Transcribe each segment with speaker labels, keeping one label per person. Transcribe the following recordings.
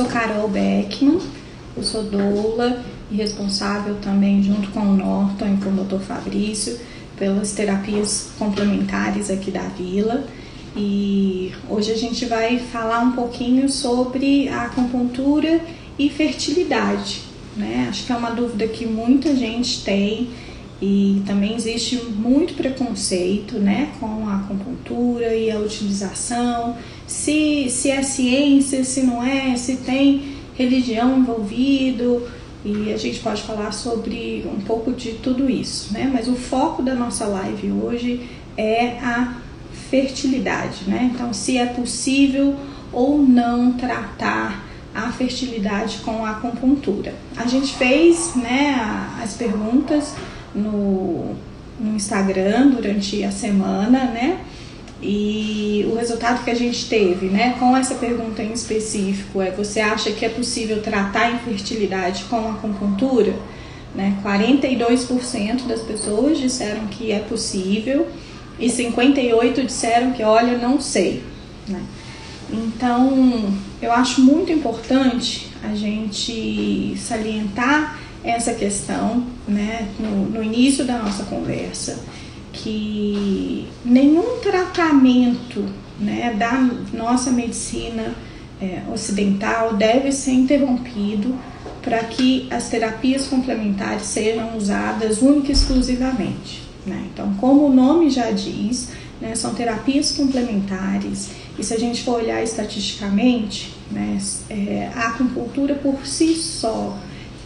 Speaker 1: sou Carol Beckman, eu sou doula e responsável também, junto com o Norton e com o Dr. Fabrício, pelas terapias complementares aqui da vila. E hoje a gente vai falar um pouquinho sobre a acupuntura e fertilidade. Né? Acho que é uma dúvida que muita gente tem e também existe muito preconceito né, com a acupuntura e a utilização, se, se é ciência, se não é, se tem religião envolvido e a gente pode falar sobre um pouco de tudo isso, né? Mas o foco da nossa live hoje é a fertilidade, né? Então, se é possível ou não tratar a fertilidade com a acupuntura. A gente fez, né, as perguntas no, no Instagram durante a semana, né? E o resultado que a gente teve, né, com essa pergunta em específico é: você acha que é possível tratar a infertilidade com acupuntura? Né, 42% das pessoas disseram que é possível e 58 disseram que, olha, não sei. Né? Então, eu acho muito importante a gente salientar essa questão né, no, no início da nossa conversa, que nenhum tratamento né, da nossa medicina é, ocidental deve ser interrompido para que as terapias complementares sejam usadas única e exclusivamente. Né? Então, como o nome já diz, né, são terapias complementares, e se a gente for olhar estatisticamente, né, é, a acupuntura por si só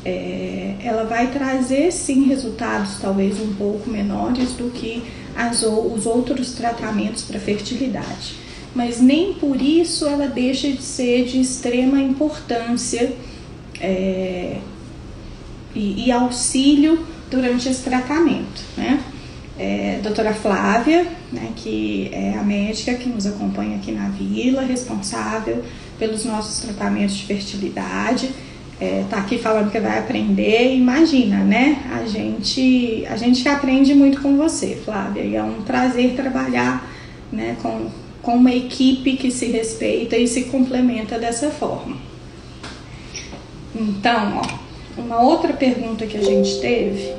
Speaker 1: é, ela vai trazer sim resultados talvez um pouco menores do que as, os outros tratamentos para fertilidade. Mas nem por isso ela deixa de ser de extrema importância é, e, e, auxílio durante esse tratamento. Né? É, doutora Flávia, né, que é a médica que nos acompanha aqui na vila, responsável pelos nossos tratamentos de fertilidade, é, tá aqui falando que vai aprender, imagina, né? A gente, a gente aprende muito com você, Flávia, e é um prazer trabalhar né, com, com uma equipe que se respeita e se complementa dessa forma. Então, ó, uma outra pergunta que a gente teve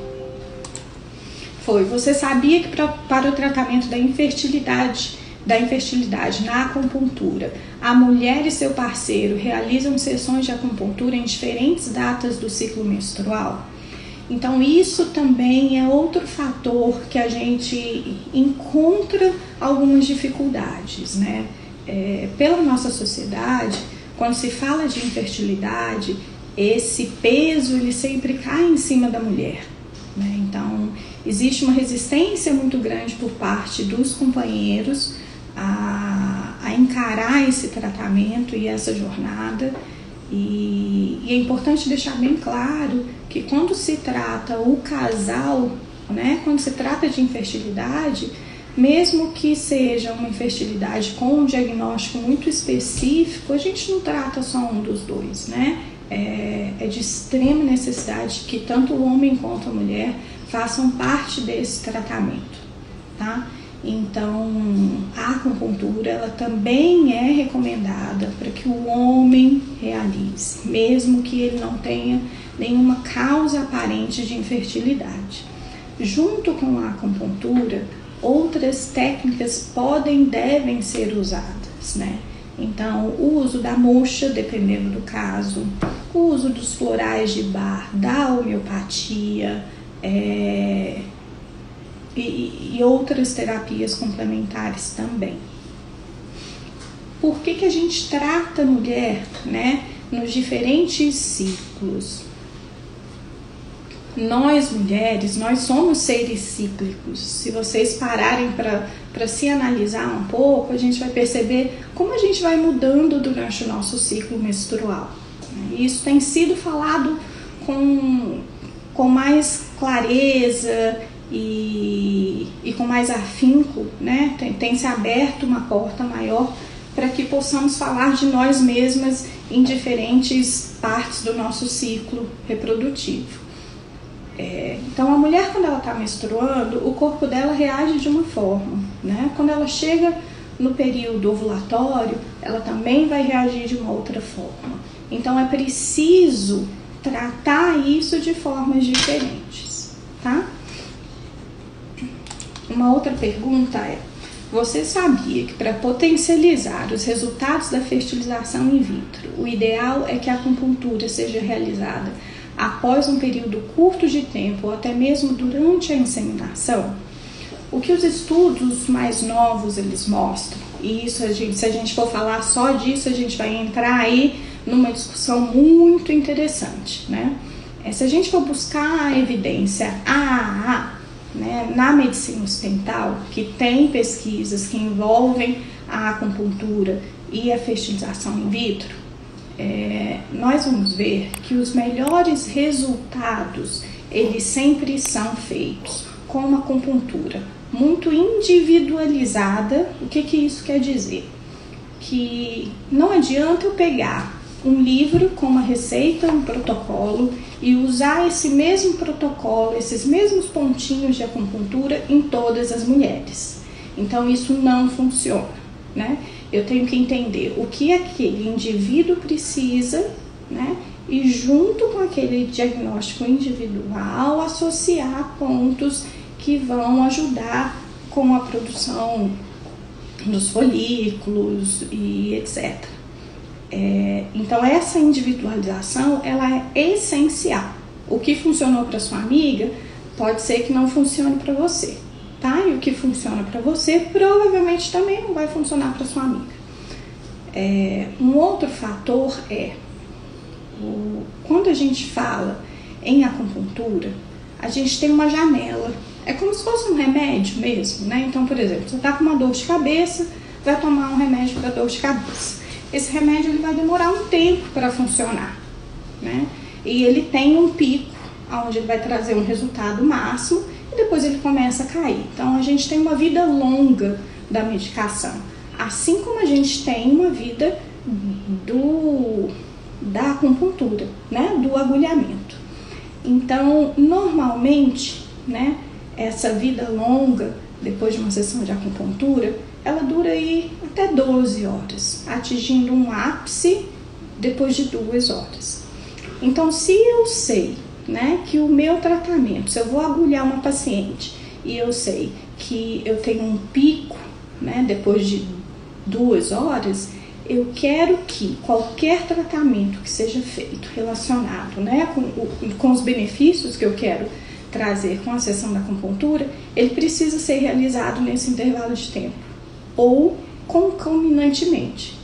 Speaker 1: foi: você sabia que pra, para o tratamento da infertilidade da infertilidade na acupuntura. A mulher e seu parceiro realizam sessões de acupuntura em diferentes datas do ciclo menstrual. Então, isso também é outro fator que a gente encontra algumas dificuldades, né? É, pela nossa sociedade, quando se fala de infertilidade, esse peso ele sempre cai em cima da mulher. Né? Então, existe uma resistência muito grande por parte dos companheiros a, a encarar esse tratamento e essa jornada. E, e, é importante deixar bem claro que quando se trata o casal, né, quando se trata de infertilidade, mesmo que seja uma infertilidade com um diagnóstico muito específico, a gente não trata só um dos dois, né? É, é de extrema necessidade que tanto o homem quanto a mulher façam parte desse tratamento, tá? Então, a acupuntura ela também é recomendada para que o homem realize, mesmo que ele não tenha nenhuma causa aparente de infertilidade. Junto com a acupuntura, outras técnicas podem devem ser usadas, né? Então, o uso da moxa, dependendo do caso, o uso dos florais de bar, da homeopatia, é, e, e outras terapias complementares também. Por que, que a gente trata a mulher né, nos diferentes ciclos? Nós mulheres, nós somos seres cíclicos. Se vocês pararem para se analisar um pouco, a gente vai perceber como a gente vai mudando durante o nosso ciclo menstrual. Isso tem sido falado com, com mais clareza e, e com mais afinco, né? Tem, tem se aberto uma porta maior para que possamos falar de nós mesmas em diferentes partes do nosso ciclo reprodutivo. É, então, a mulher, quando ela está menstruando, o corpo dela reage de uma forma. Né? Quando ela chega no período ovulatório, ela também vai reagir de uma outra forma. Então é preciso tratar isso de formas diferentes, tá? Uma outra pergunta é: você sabia que para potencializar os resultados da fertilização in vitro, o ideal é que a acupuntura seja realizada após um período curto de tempo ou até mesmo durante a inseminação? O que os estudos mais novos eles mostram, e isso a gente, se a gente for falar só disso, a gente vai entrar aí numa discussão muito interessante, né? É, se a gente for buscar a evidência AAA, né, na medicina ocidental, que tem pesquisas que envolvem a acupuntura e a fertilização in vitro, é, nós vamos ver que os melhores resultados eles sempre são feitos com uma acupuntura muito individualizada. O que, que isso quer dizer? Que não adianta eu pegar um livro com uma receita, um protocolo e usar esse mesmo protocolo, esses mesmos pontinhos de acupuntura em todas as mulheres. Então isso não funciona, né? Eu tenho que entender o que aquele indivíduo precisa, né? E junto com aquele diagnóstico individual, associar pontos que vão ajudar com a produção dos folículos e etc. É, então essa individualização ela é essencial. O que funcionou para sua amiga pode ser que não funcione para você, tá? E o que funciona para você provavelmente também não vai funcionar para sua amiga. É, um outro fator é o, quando a gente fala em acupuntura, a gente tem uma janela. É como se fosse um remédio mesmo, né? Então, por exemplo, você está com uma dor de cabeça, vai tomar um remédio para dor de cabeça esse remédio ele vai demorar um tempo para funcionar, né? E ele tem um pico onde ele vai trazer um resultado máximo e depois ele começa a cair. Então a gente tem uma vida longa da medicação, assim como a gente tem uma vida do da acupuntura, né, do agulhamento. Então, normalmente, né, essa vida longa depois de uma sessão de acupuntura, ela dura aí até 12 horas, atingindo um ápice depois de duas horas. Então, se eu sei né, que o meu tratamento, se eu vou agulhar uma paciente e eu sei que eu tenho um pico né, depois de duas horas, eu quero que qualquer tratamento que seja feito relacionado né, com, com os benefícios que eu quero trazer com a sessão da acupuntura, ele precisa ser realizado nesse intervalo de tempo ou concomitantemente.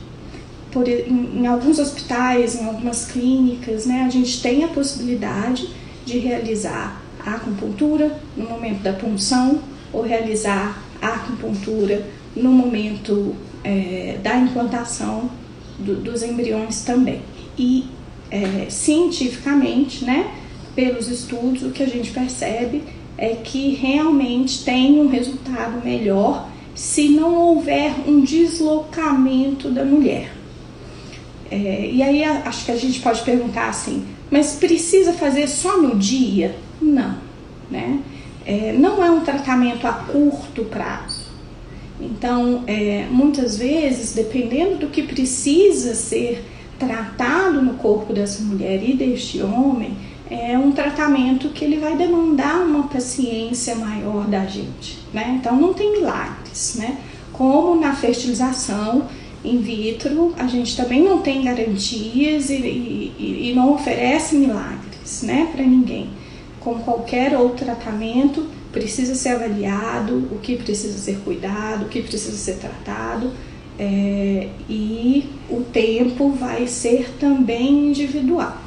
Speaker 1: Por, em, em, alguns hospitais, em algumas clínicas, né, a gente tem a possibilidade de realizar a acupuntura no momento da punção ou realizar a acupuntura no momento é, da implantação do, dos embriões também. E é, cientificamente, né, pelos estudos, o que a gente percebe é que realmente tem um resultado melhor se não houver um deslocamento da mulher. É, e aí acho que a gente pode perguntar assim, mas precisa fazer só no dia? Não, né? É, não é um tratamento a curto prazo. Então, é, muitas vezes, dependendo do que precisa ser tratado no corpo dessa mulher e deste homem, é um tratamento que ele vai demandar uma paciência maior da gente, né? Então não tem né? Como na fertilização in vitro, a gente também não tem garantias e, e, e não oferece milagres, né, para ninguém. Como qualquer outro tratamento, precisa ser avaliado, o que precisa ser cuidado, o que precisa ser tratado, é, e o tempo vai ser também individual.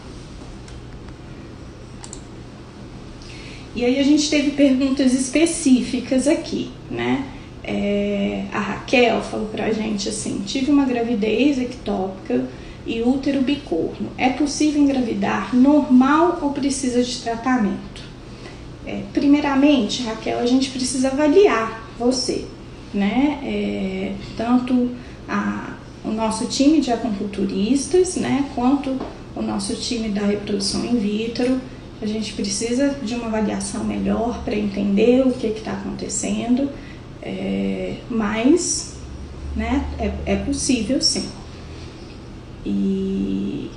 Speaker 1: E aí a gente teve perguntas específicas aqui, né? É, a Raquel falou pra gente assim: tive uma gravidez ectópica e útero bicorno. É possível engravidar normal ou precisa de tratamento? É, primeiramente, Raquel, a gente precisa avaliar você, né? É, tanto a, o nosso time de acupunturistas, né? Quanto o nosso time da reprodução in vitro a gente precisa de uma avaliação melhor para entender o que está acontecendo, é, mas né, é, é possível sim. E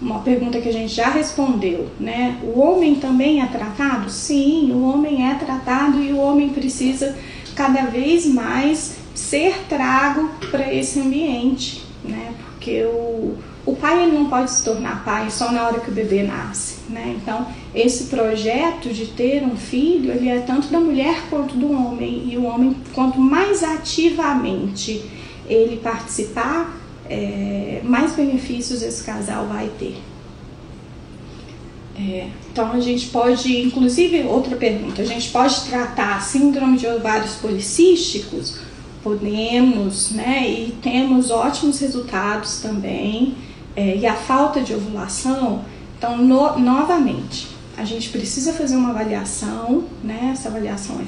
Speaker 1: uma pergunta que a gente já respondeu, né? O homem também é tratado? Sim, o homem é tratado e o homem precisa cada vez mais ser trago para esse ambiente, né? Porque o, o pai ele não pode se tornar pai só na hora que o bebê nasce, né? Então, esse projeto de ter um filho, ele é tanto da mulher quanto do homem, e o homem, quanto mais ativamente ele participar, é, mais benefícios esse casal vai ter. É, então a gente pode, inclusive, outra pergunta, a gente pode tratar síndrome de ovários policísticos? Podemos, né? E temos ótimos resultados também. É, e a falta de ovulação, então, no, novamente, a gente precisa fazer uma avaliação, né? Essa avaliação é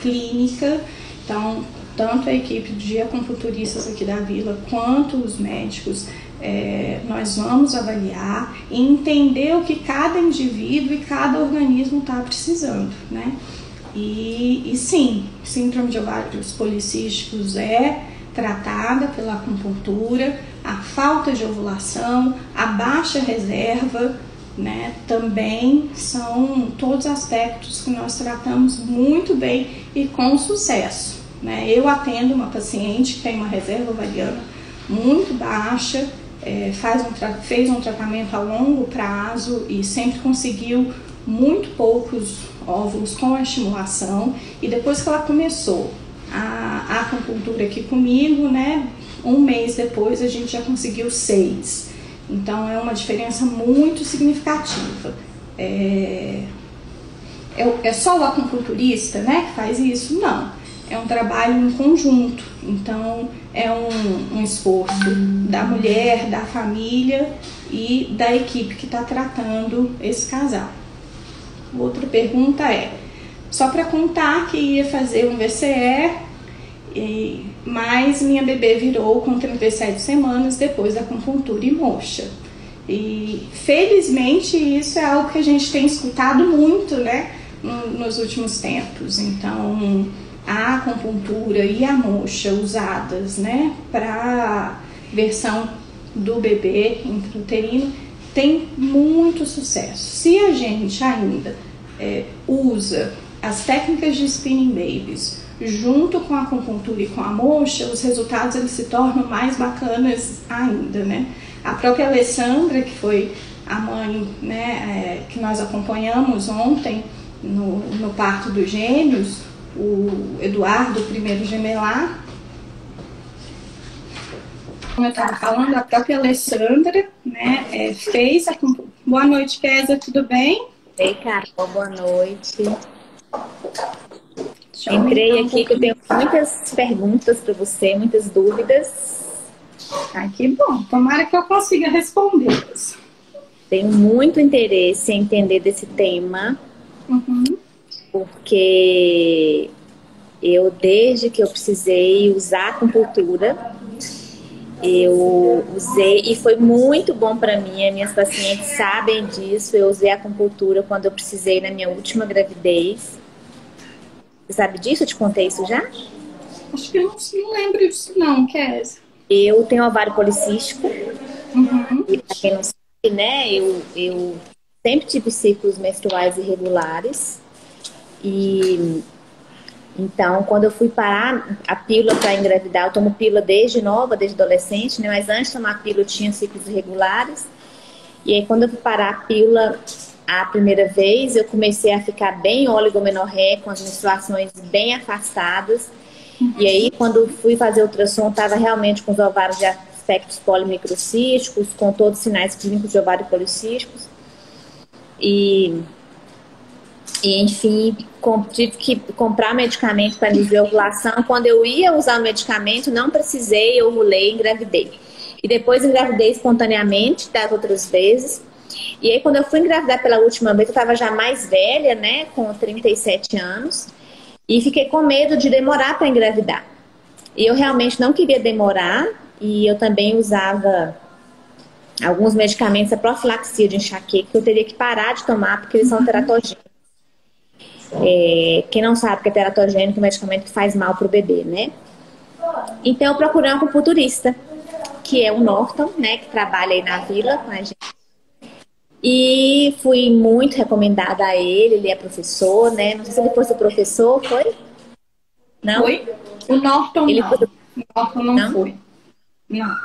Speaker 1: clínica, então tanto a equipe de acupunturistas aqui da vila quanto os médicos, é, nós vamos avaliar e entender o que cada indivíduo e cada organismo está precisando, né? E, e sim, síndrome de ovários policísticos é tratada pela acupuntura, a falta de ovulação, a baixa reserva, né, também são todos aspectos que nós tratamos muito bem e com sucesso. Né? Eu atendo uma paciente que tem uma reserva ovariana muito baixa, é, faz um, fez um tratamento a longo prazo e sempre conseguiu muito poucos óvulos com a estimulação. E depois que ela começou a, a acupuntura aqui comigo, né, um mês depois a gente já conseguiu seis. Então é uma diferença muito significativa. É, é, é só o acupunturista né, que faz isso? Não é um trabalho em conjunto. Então, é um, um esforço da mulher, da família e da equipe que está tratando esse casal. Outra pergunta é: só para contar que ia fazer um VCE, e, mas minha bebê virou com 37 semanas depois da acupuntura e moxa. E felizmente isso é algo que a gente tem escutado muito, né, nos últimos tempos. Então, a acupuntura e a moxa usadas né, para versão do bebê intrauterino tem muito sucesso. Se a gente ainda é, usa as técnicas de spinning babies junto com a acupuntura e com a moxa, os resultados eles se tornam mais bacanas ainda, né? A própria Alessandra, que foi a mãe né, é, que nós acompanhamos ontem no, no parto dos gêmeos, o Eduardo, o primeiro gemelar. Como eu estava falando, a própria Alessandra né, é, fez. A... Boa noite, Kézia, tudo bem?
Speaker 2: Ei, Carol, boa noite. Entrei aqui que eu tenho muitas perguntas para você, muitas dúvidas.
Speaker 1: Ah, que bom. Tomara que eu consiga respondê-las.
Speaker 2: Tenho muito interesse em entender desse tema. Uhum porque eu, desde que eu precisei usar acupuntura, eu usei e foi muito bom para mim. Minhas pacientes sabem disso. Eu usei a acupuntura quando eu precisei na minha última gravidez. Você sabe disso? Eu te contei isso já?
Speaker 1: Acho que eu não, não lembro disso, não, Kes.
Speaker 2: Eu tenho ovário policístico. Uhum. E pra quem não sabe, né, eu, eu sempre tive ciclos menstruais irregulares. E então, quando eu fui parar a pílula para engravidar, eu tomo pílula desde nova, desde adolescente, né? Mas antes de tomar pílula eu tinha ciclos irregulares. E aí, quando eu fui parar a pílula a primeira vez, eu comecei a ficar bem oligomenorré, com as menstruações bem afastadas. E aí, quando fui fazer ultrassom, estava realmente com os ovários de aspectos polimicrocísticos, com todos os sinais clínicos de ovário policísticos. E e, enfim, tive que comprar medicamento para inibir a ovulação. Quando eu ia usar o medicamento, não precisei, eu ovulei e engravidei. E depois engravidei espontaneamente das outras vezes. E aí, quando eu fui engravidar pela última vez, eu estava já mais velha, né, com 37 anos, e fiquei com medo de demorar para engravidar. E eu realmente não queria demorar, e eu também usava alguns medicamentos, a profilaxia de enxaqueca, que eu teria que parar de tomar, porque eles são uhum. teratogênicos. É, quem não sabe que é teratogênico é um medicamento que faz mal para o bebê, né? Então eu procurei um acupunturista, que é o Norton, né? Que trabalha aí na vila com a gente. E fui muito recomendada a ele, ele é professor, né? Não sei se ele fosse professor, foi?
Speaker 1: Não? Foi? O Norton ele não. Foi... O Norton não, não, foi. Não.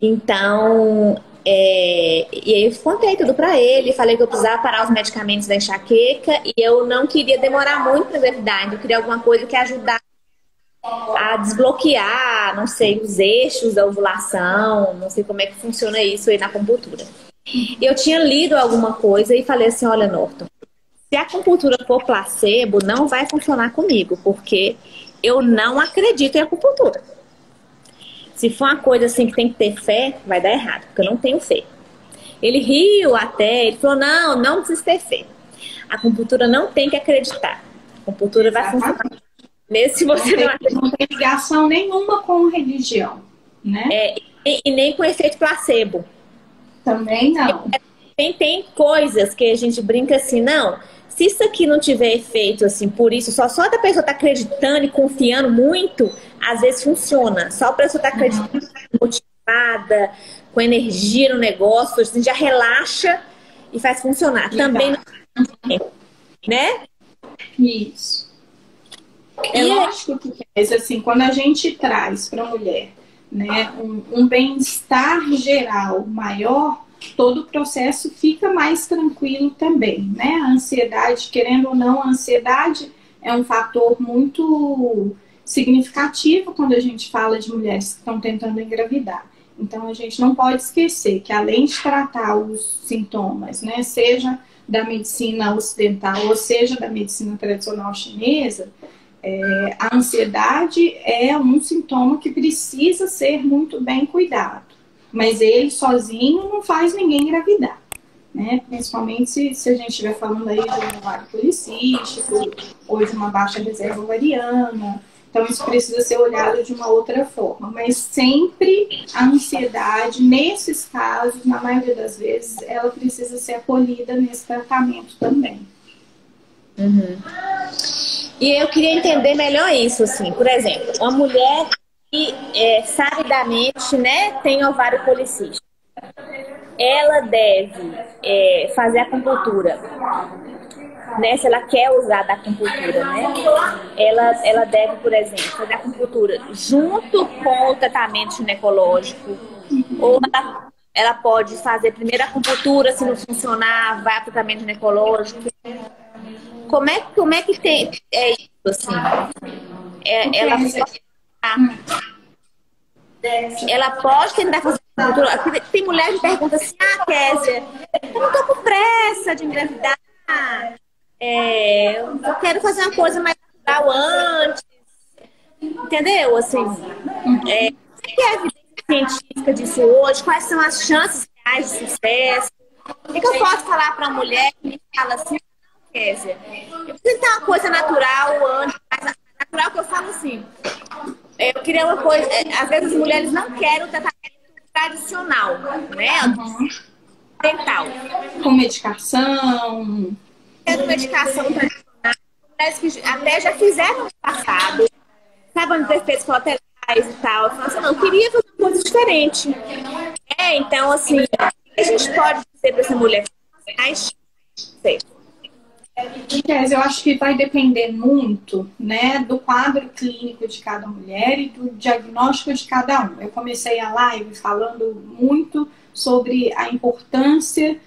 Speaker 2: Então, é... e aí eu contei tudo pra ele, falei que eu precisava parar os medicamentos da enxaqueca e eu não queria demorar muito engravidar, então eu queria alguma coisa que ajudasse a desbloquear, não sei, os eixos da ovulação, não sei como é que funciona isso aí na acupuntura. Eu tinha lido alguma coisa e falei assim, olha, Norton, se a acupuntura for placebo, não vai funcionar comigo, porque eu não acredito em acupuntura. Se for uma coisa assim que tem que ter fé, vai dar errado, porque eu não tenho fé. Ele riu até, ele falou, não, não precisa ter fé. A acupuntura não tem que acreditar. A acupuntura vai funcionar mesmo se você
Speaker 1: não, não, não tem ligação nenhuma com religião, né?
Speaker 2: É, e, e nem com efeito placebo.
Speaker 1: Também não.
Speaker 2: Tem, tem coisas que a gente brinca assim, não. Se isso aqui não tiver efeito assim, por isso, só, só da pessoa tá acreditando e confiando muito, às vezes funciona. Só a pessoa tá acreditando, uhum. motivada, com energia no negócio, a gente já relaxa e faz funcionar. Legal. Também não né?
Speaker 1: Isso. É e lógico que mas assim, quando a gente traz para a mulher né, um, um bem-estar geral maior, todo o processo fica mais tranquilo também, né? A ansiedade, querendo ou não, a ansiedade é um fator muito significativo quando a gente fala de mulheres que estão tentando engravidar. Então a gente não pode esquecer que além de tratar os sintomas, né, seja da medicina ocidental ou seja da medicina tradicional chinesa, é, a ansiedade é um sintoma que precisa ser muito bem cuidado, mas ele sozinho não faz ninguém engravidar, né? Principalmente se, se a gente estiver falando aí de um ovário policístico ou de uma baixa reserva ovariana. Então, isso precisa ser olhado de uma outra forma. Mas sempre a ansiedade, nesses casos, na maioria das vezes, ela precisa ser acolhida nesse tratamento também.
Speaker 2: Uhum. E eu queria entender melhor isso, assim. Por exemplo, uma mulher que é, sabidamente né, tem ovário policístico, ela deve é, fazer acupuntura. Né, se ela quer usar da acupuntura, né? Ela, ela deve, por exemplo, fazer acupuntura junto com o tratamento ginecológico. Ou ela, ela pode fazer primeiro a acupuntura, se não funcionar, vai para o tratamento ginecológico. Como é, como é que tem é isso, assim? É, ela, pode, ela pode tentar fazer Tem mulher que pergunta assim, ah, Kézia, eu não tô com pressa de engravidar. É, eu quero fazer uma coisa mais natural antes. Entendeu? Assim, é, o que é a evidência científica disso hoje? Quais são as chances reais de sucesso? O que, eu posso falar para mulher que me fala assim, Kézia. Eu preciso ter uma coisa natural antes, mas natural que eu falo assim. Eu queria uma coisa. É, às vezes as mulheres não querem o tratamento tradicional, né? Uhum. Dental.
Speaker 1: Com medicação.
Speaker 2: Quero medicação tradicional. Mulheres que até já fizeram no passado. Sabem ter efeitos colaterais e tal. Eu falo assim, não, eu queria fazer uma coisa diferente. É, então, assim, a gente pode dizer para essa mulher, mas, sei.
Speaker 1: Eu acho que vai depender muito né, do quadro clínico de cada mulher e do diagnóstico de cada um. Eu comecei a live falando muito sobre a importância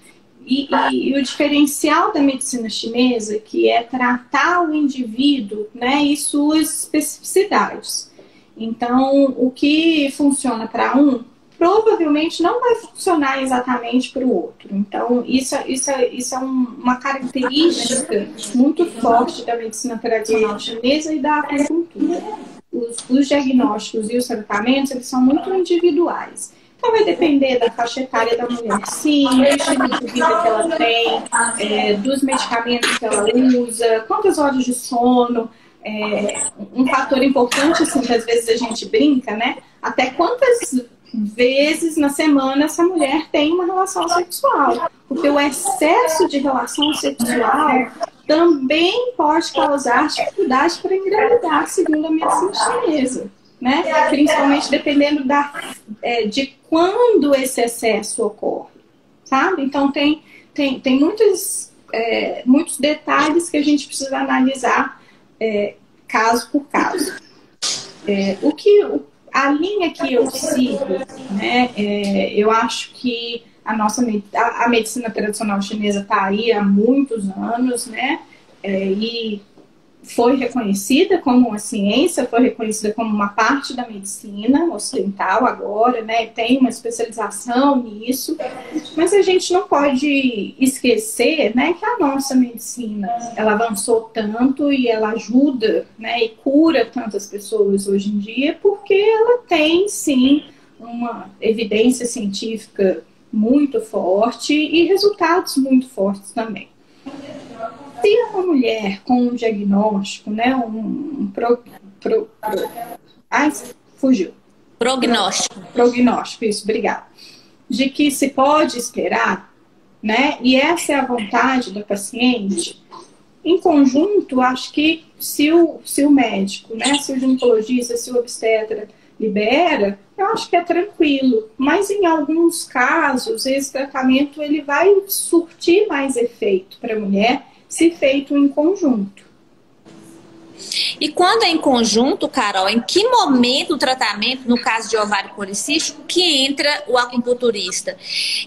Speaker 1: e, e, e, o diferencial da medicina chinesa, que é tratar o indivíduo né, e suas especificidades. Então, o que funciona para um provavelmente não vai funcionar exatamente para o outro. Então, isso, isso, isso é um, uma característica muito forte da medicina tradicional chinesa e da acupuntura. Os, os diagnósticos e os tratamentos, eles são muito individuais. Então, vai depender da faixa etária da mulher, sim, do estilo de vida que ela tem, é, dos medicamentos que ela usa, quantas horas de sono. É, um fator importante, assim, que às vezes a gente brinca, né? Até quantas vezes na semana essa mulher tem uma relação sexual. Porque o excesso de relação sexual também pode causar dificuldade para engravidar, segundo a medicina chinesa. Né? Principalmente dependendo da, é, de quando esse excesso ocorre. Sabe? Então tem tem, tem muitos, é, muitos detalhes que a gente precisa analisar é, caso por caso. É, o que a linha que eu sigo, né, é, eu acho que a nossa a, a medicina tradicional chinesa está aí há muitos anos, né, é, e foi reconhecida como uma ciência, foi reconhecida como uma parte da medicina ocidental agora, né? Tem uma especialização nisso, mas a gente não pode esquecer, né, que a nossa medicina ela avançou tanto e ela ajuda, né, e cura tantas pessoas hoje em dia porque ela tem sim uma evidência científica muito forte e resultados muito fortes também. Se uma mulher com um diagnóstico, né, um, um pro, pro, pro, ai, fugiu.
Speaker 2: Prognóstico.
Speaker 1: Prognóstico, isso, obrigada. De que se pode esperar, né, e essa é a vontade da paciente, em conjunto, acho que se o, se o médico, né, se o ginecologista, se o obstetra libera, eu acho que é tranquilo. Mas em alguns casos, esse tratamento ele vai surtir mais efeito para a mulher se feito em conjunto.
Speaker 2: E quando é em conjunto, Carol, em que momento do tratamento, no caso de ovário policístico, que entra o acupunturista?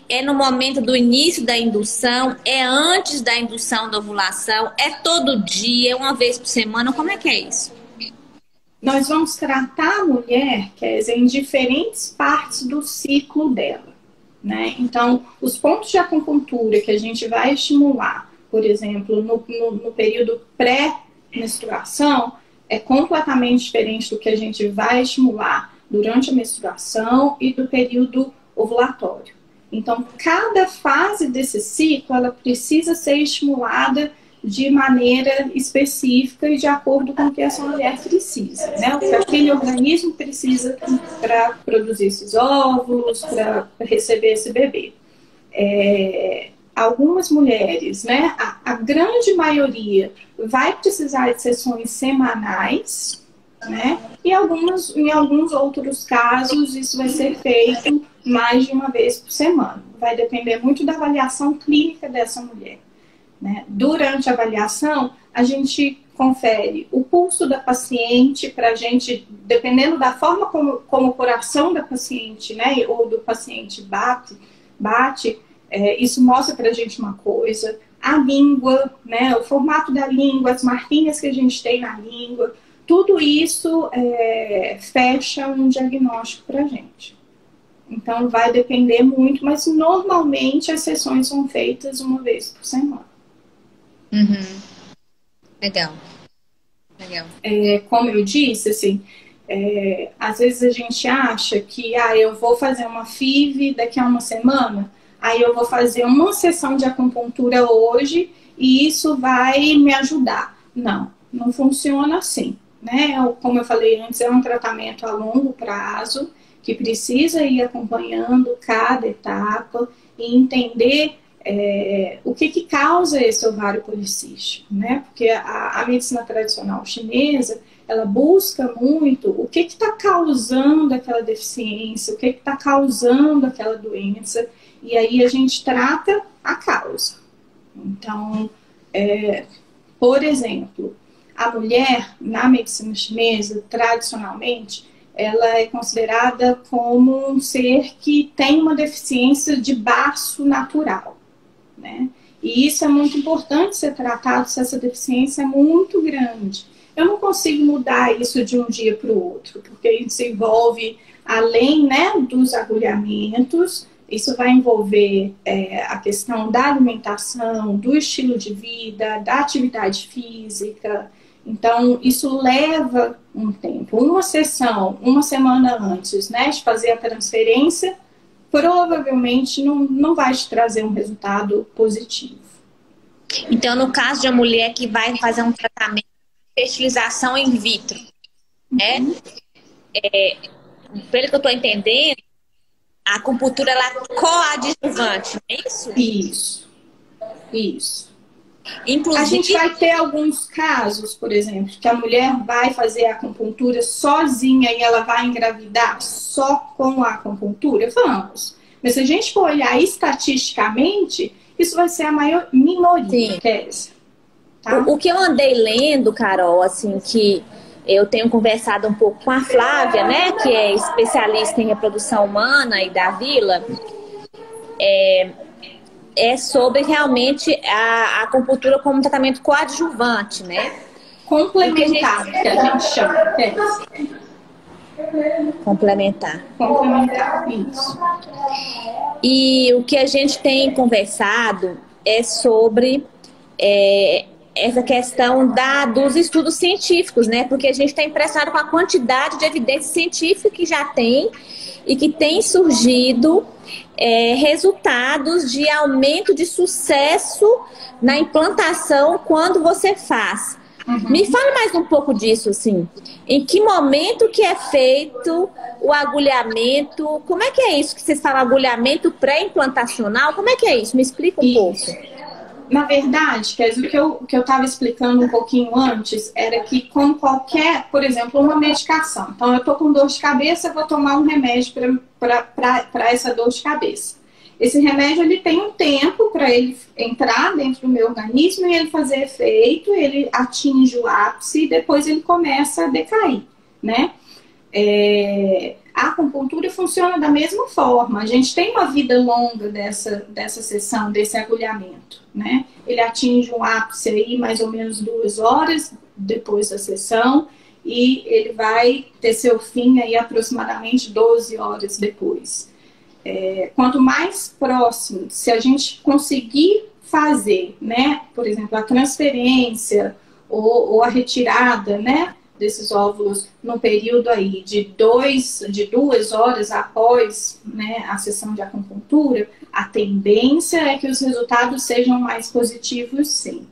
Speaker 2: É no momento do início da indução? É antes da indução da ovulação? É todo dia? É uma vez por semana? Como é que é isso?
Speaker 1: Nós vamos tratar a mulher, quer dizer, em diferentes partes do ciclo dela. Né? Então, os pontos de acupuntura que a gente vai estimular por exemplo, no, no, no período pré-menstruação, é completamente diferente do que a gente vai estimular durante a menstruação e do período ovulatório. Então, cada fase desse ciclo, ela precisa ser estimulada de maneira específica e de acordo com o que essa mulher precisa, né? O que aquele organismo precisa para produzir esses óvulos, para receber esse bebê. É, algumas mulheres, né, a, a, grande maioria vai precisar de sessões semanais, né, e algumas, em alguns outros casos isso vai ser feito mais de uma vez por semana. Vai depender muito da avaliação clínica dessa mulher. Né? Durante a avaliação, a gente confere o pulso da paciente para a gente, dependendo da forma como, como o coração da paciente, né, ou do paciente bate, bate é, isso mostra para a gente uma coisa. A língua, né, o formato da língua, as marquinhas que a gente tem na língua, tudo isso é, fecha um diagnóstico para a gente. Então vai depender muito, mas normalmente as sessões são feitas uma vez por semana.
Speaker 2: Uhum. Legal. Legal.
Speaker 1: É, como eu disse, assim, é, às vezes a gente acha que ah, eu vou fazer uma FIV daqui a uma semana aí eu vou fazer uma sessão de acupuntura hoje e isso vai me ajudar. Não, não funciona assim. Né? Como eu falei antes, é um tratamento a longo prazo que precisa ir acompanhando cada etapa e entender é, o que, que causa esse ovário policístico, né? Porque a, a medicina tradicional chinesa ela busca muito o que está causando aquela deficiência, o que está causando aquela doença e aí a gente trata a causa. Então, é, por exemplo, a mulher na medicina chinesa, tradicionalmente, ela é considerada como um ser que tem uma deficiência de baço natural, né? E isso é muito importante ser tratado se essa deficiência é muito grande. Eu não consigo mudar isso de um dia para o outro, porque isso envolve, além né, dos agulhamentos, isso vai envolver é, a questão da alimentação, do estilo de vida, da atividade física. Então, isso leva um tempo. Uma sessão, uma semana antes né, de fazer a transferência, provavelmente não, não vai te trazer um resultado positivo.
Speaker 2: Então, no caso de uma mulher que vai fazer um tratamento de fertilização in vitro, né? Uhum. É, pelo que eu estou entendendo, a acupuntura ela é coadjuvante, é isso?
Speaker 1: Isso. Isso. Inclusive, a gente vai ter alguns casos, por exemplo, que a mulher vai fazer a acupuntura sozinha e ela vai engravidar só com a acupuntura? Vamos. Mas se a gente for olhar estatisticamente, isso vai ser a maior minoria, Sim. que
Speaker 2: Tá? O, o, que eu andei lendo, Carol, assim, que eu tenho conversado um pouco com a Flávia, né, que é especialista em reprodução humana e da Vila, é, é sobre realmente a, a acupuntura como tratamento coadjuvante, né?
Speaker 1: Complementar, que a gente chama. É.
Speaker 2: Complementar.
Speaker 1: Complementar, isso.
Speaker 2: E o que a gente tem conversado é sobre é, essa questão da, dos estudos científicos, né? Porque a gente está impressionado com a quantidade de evidência científica que já tem e que tem surgido é, resultados de aumento de sucesso na implantação quando você faz. Uhum. Me fala mais um pouco disso, assim. Em que momento que é feito o agulhamento? Como é que é isso que vocês falam, agulhamento pré-implantacional? Como é que é isso? Me explica um isso. pouco
Speaker 1: na verdade, quer dizer, o que eu que eu estava explicando um pouquinho antes era que como qualquer, por exemplo, uma medicação. Então, eu estou com dor de cabeça, vou tomar um remédio para essa dor de cabeça. Esse remédio ele tem um tempo para ele entrar dentro do meu organismo e ele fazer efeito, ele atinge o ápice e depois ele começa a decair, né? É, a acupuntura funciona da mesma forma. A gente tem uma vida longa dessa, dessa sessão, desse agulhamento, né? Ele atinge um ápice aí mais ou menos duas horas depois da sessão e ele vai ter seu fim aí aproximadamente 12 horas depois. É, quanto mais próximo, se a gente conseguir fazer, né, por exemplo, a transferência ou, ou a retirada, né, desses óvulos no período aí de, dois, de duas horas após né, a sessão de acupuntura, a tendência é que os resultados sejam mais positivos, sim.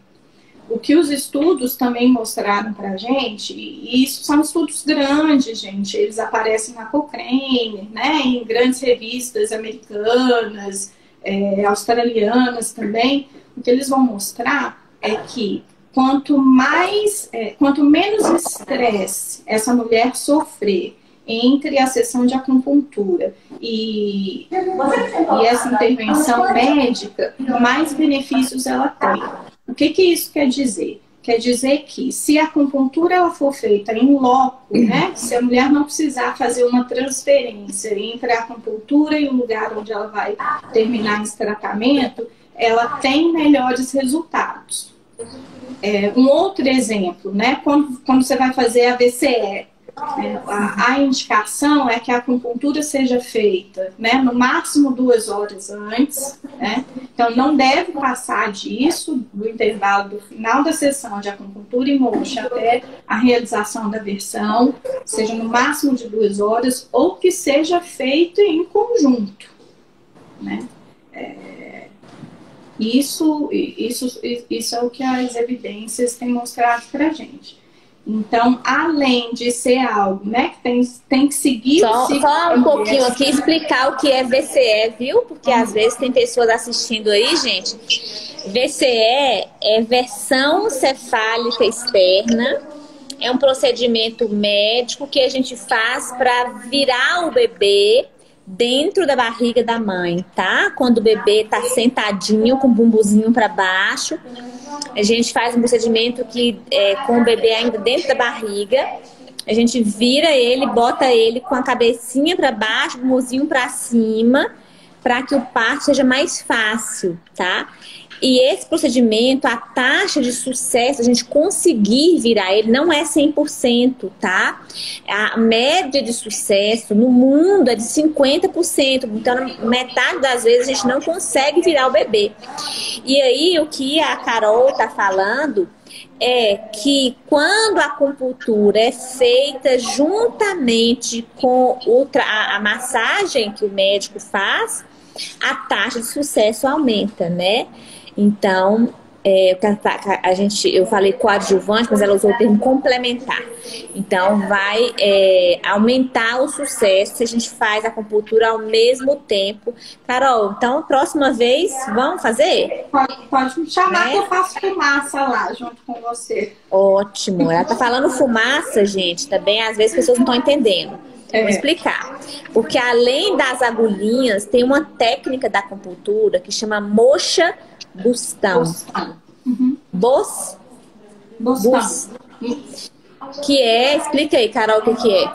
Speaker 1: O que os estudos também mostraram para a gente, e isso são estudos grandes, gente, eles aparecem na Cochrane, né, em grandes revistas americanas, é, australianas também, o que eles vão mostrar é que quanto mais, é, quanto menos estresse essa mulher sofrer entre a sessão de acupuntura e, e essa intervenção médica, mais benefícios ela tem. O que, que isso quer dizer? Quer dizer que se a acupuntura ela for feita em loco, né, se a mulher não precisar fazer uma transferência entre a acupuntura e o lugar onde ela vai terminar esse tratamento, ela tem melhores resultados. É, um outro exemplo, né? Quando, quando você vai fazer a VCE, né? a, a, indicação é que a acupuntura seja feita, né? No máximo duas horas antes, né? Então não deve passar disso, do intervalo do final da sessão de acupuntura e mocha até a realização da versão, seja no máximo de duas horas, ou que seja feito em conjunto, né? É, isso, isso, isso é o que as evidências têm mostrado para gente. Então, além de ser algo, né, que tem, tem que seguir
Speaker 2: só, só um pouquinho aqui explicar o que é VCE, viu? Porque às vezes tem pessoas assistindo aí, gente. VCE é versão cefálica externa. É um procedimento médico que a gente faz para virar o bebê dentro da barriga da mãe, tá? Quando o bebê tá sentadinho com o bumbuzinho para baixo, a gente faz um procedimento que é, com o bebê ainda dentro da barriga, a gente vira ele, bota ele com a cabecinha para baixo, bumbuzinho para cima, para que o parto seja mais fácil, tá? E esse procedimento, a taxa de sucesso, a gente conseguir virar ele, não é 100%, tá? A média de sucesso no mundo é de 50%. Então, metade das vezes a gente não consegue virar o bebê. E aí, o que a Carol tá falando é que quando a acupuntura é feita juntamente com outra, a, a massagem que o médico faz, a taxa de sucesso aumenta, né? Então, é, a gente, eu falei coadjuvante, mas ela usou o termo complementar. Então, vai é, aumentar o sucesso se a gente faz a acupuntura ao mesmo tempo. Carol, então, próxima vez, vamos fazer?
Speaker 1: Pode, pode me chamar né? que eu faço fumaça lá, junto com você.
Speaker 2: Ótimo. Ela tá falando fumaça, gente, também às vezes as pessoas não estão entendendo. É. Vou explicar. Porque além das agulhinhas, tem uma técnica da acupuntura que chama mocha Bustão.
Speaker 1: Bostão. Uhum.
Speaker 2: Bos?
Speaker 1: Bostão.
Speaker 2: Bus. Que é, explica aí, Carol, o que, que é.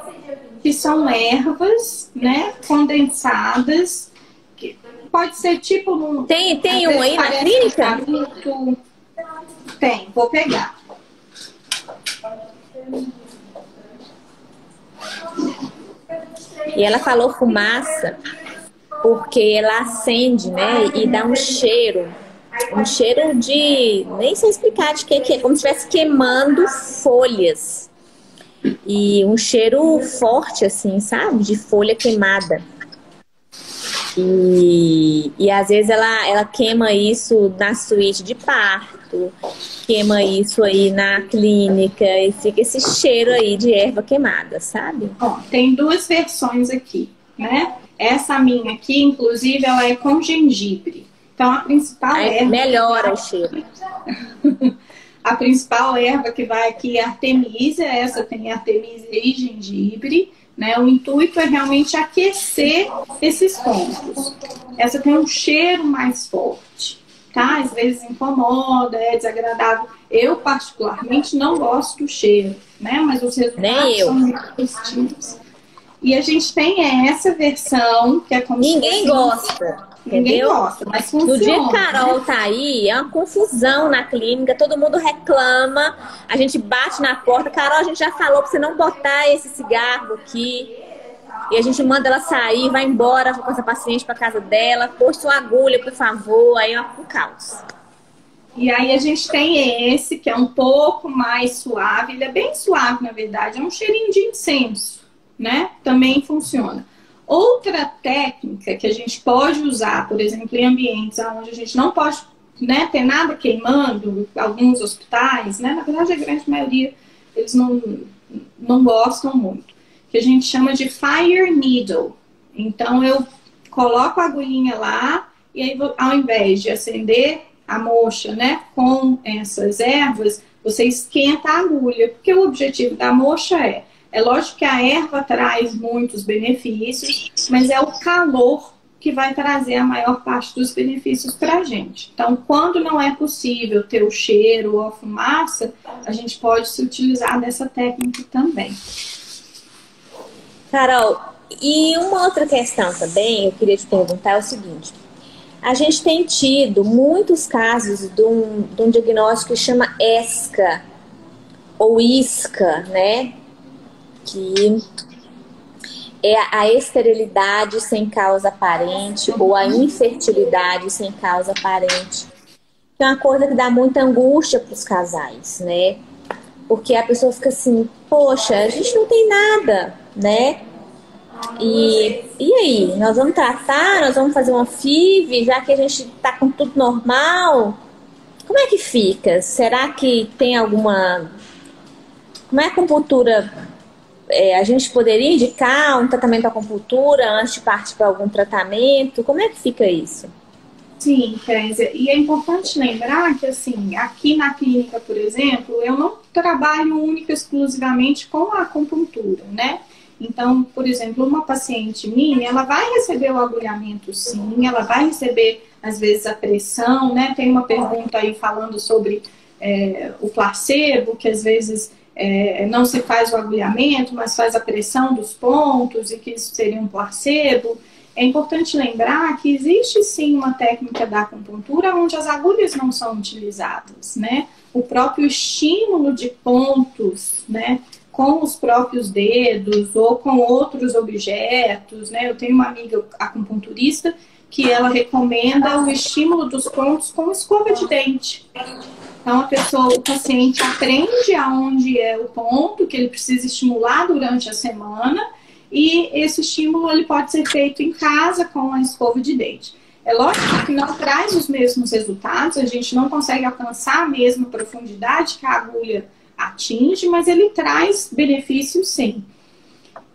Speaker 1: Que são ervas, né, condensadas. Que pode ser tipo um.
Speaker 2: Tem, tem um aí na clínica?
Speaker 1: charuto. Tem, vou pegar.
Speaker 2: E ela falou fumaça porque ela acende, né? E dá um cheiro. Um cheiro de. Nem sei explicar de que, que é, como se estivesse queimando folhas. E um cheiro forte, assim, sabe? De folha queimada. E, e às vezes ela, ela queima isso na suíte de parto, queima isso aí na clínica e fica esse cheiro aí de erva queimada, sabe?
Speaker 1: Ó, tem duas versões aqui, né? Essa minha aqui, inclusive, ela é com gengibre. Então, a principal
Speaker 2: Aí
Speaker 1: erva.
Speaker 2: melhora o cheiro.
Speaker 1: A principal erva que vai aqui é a artemisia, essa tem artemisia e gengibre, né? O intuito é realmente aquecer esses pontos. Essa tem um cheiro mais forte, tá? Às vezes incomoda, é desagradável. Eu, particularmente, não gosto do cheiro, né? Mas os resultados são muito positivos. E a gente tem essa versão, que é como se
Speaker 2: Ninguém gosta.
Speaker 1: Ninguém
Speaker 2: Entendeu?
Speaker 1: gosta, mas funciona.
Speaker 2: No dia que
Speaker 1: né?
Speaker 2: Carol tá aí, é uma confusão na clínica, todo mundo reclama, a gente bate na porta, Carol, a gente já falou pra você não botar esse cigarro aqui. E a gente manda ela sair, vai embora com essa paciente pra casa dela, pôs sua agulha, por favor, aí é um caos.
Speaker 1: E aí a gente tem esse, que é um pouco mais suave, ele é bem suave, na verdade, é um cheirinho de incenso, né? Também funciona. Outra técnica que a gente pode usar, por exemplo, em ambientes onde a gente não pode né, ter nada queimando, alguns hospitais, né? Na verdade, a grande maioria, eles não, não gostam muito. Que a gente chama de fire needle. Então, eu coloco a agulhinha lá e aí, ao invés de acender a moxa, né, com essas ervas, você esquenta a agulha, porque o objetivo da moxa é, é lógico que a erva traz muitos benefícios, mas é o calor que vai trazer a maior parte dos benefícios para a gente. Então, quando não é possível ter o cheiro ou a fumaça, a gente pode se utilizar dessa técnica também.
Speaker 2: Carol, e uma outra questão também, eu queria te perguntar é o seguinte. A gente tem tido muitos casos de um, de um diagnóstico que chama ESCA, ou ISCA, né? Que é a esterilidade sem causa aparente ou a infertilidade sem causa aparente. Que é uma coisa que dá muita angústia para os casais, né? Porque a pessoa fica assim, poxa, a gente não tem nada, né? E, e aí, nós vamos tratar, nós vamos fazer uma FIV, já que a gente tá com tudo normal? Como é que fica? Será que tem alguma. Como é a acupuntura? É, a gente poderia indicar um tratamento com acupuntura antes de partir para algum tratamento? Como é que fica isso?
Speaker 1: Sim, Kézia. E é importante lembrar que, assim, aqui na clínica, por exemplo, eu não trabalho única e exclusivamente com a acupuntura, né? Então, por exemplo, uma paciente minha, ela vai receber o agulhamento sim, ela vai receber, às vezes, a pressão, né? Tem uma pergunta aí falando sobre é, o placebo, que às vezes é, não se faz o agulhamento, mas faz a pressão dos pontos e que isso seria um placebo. É importante lembrar que existe sim uma técnica da acupuntura onde as agulhas não são utilizadas, né? O próprio estímulo de pontos, né? Com os próprios dedos ou com outros objetos, né? Eu tenho uma amiga acupunturista que ela recomenda o estímulo dos pontos com escova de dente. Então a pessoa, o paciente aprende aonde é o ponto que ele precisa estimular durante a semana e esse estímulo ele pode ser feito em casa com a escova de dente. É lógico que não traz os mesmos resultados, a gente não consegue alcançar a mesma profundidade que a agulha atinge, mas ele traz benefícios sim.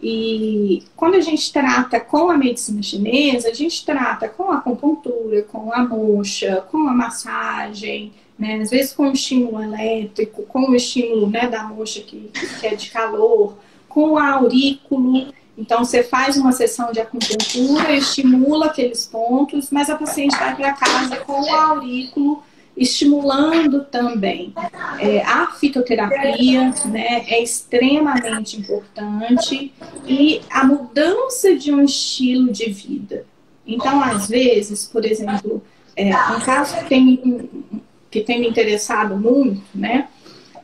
Speaker 1: E quando a gente trata com a medicina chinesa, a gente trata com a acupuntura, com a moxa, com a massagem, né? às vezes com o estímulo elétrico, com o estímulo né, da moxa que, que é de calor, com o aurículo. Então, você faz uma sessão de acupuntura, estimula aqueles pontos, mas a paciente vai para casa com o aurículo estimulando também. É, a fitoterapia né, é extremamente importante e a mudança de um estilo de vida. Então, às vezes, por exemplo, é, um caso que tem, que tem me interessado muito, né?